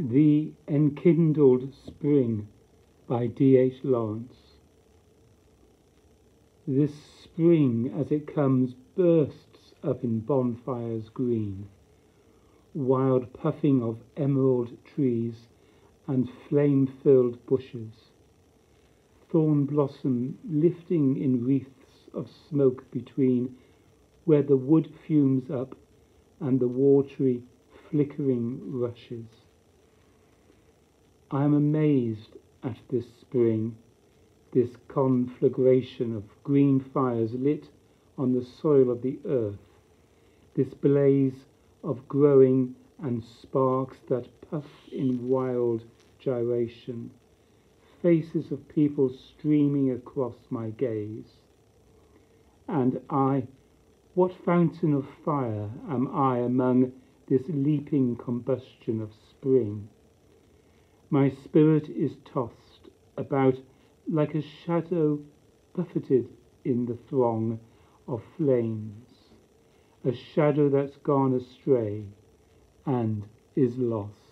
The Enkindled Spring by D. H. Lawrence This spring as it comes bursts up in bonfires green, Wild puffing of emerald trees and flame filled bushes, Thorn blossom lifting in wreaths of smoke between Where the wood fumes up and the watery flickering rushes. I am amazed at this spring, this conflagration of green fires lit on the soil of the earth, this blaze of growing and sparks that puff in wild gyration, faces of people streaming across my gaze. And I, what fountain of fire am I among this leaping combustion of spring? My spirit is tossed about like a shadow buffeted in the throng of flames, a shadow that's gone astray and is lost.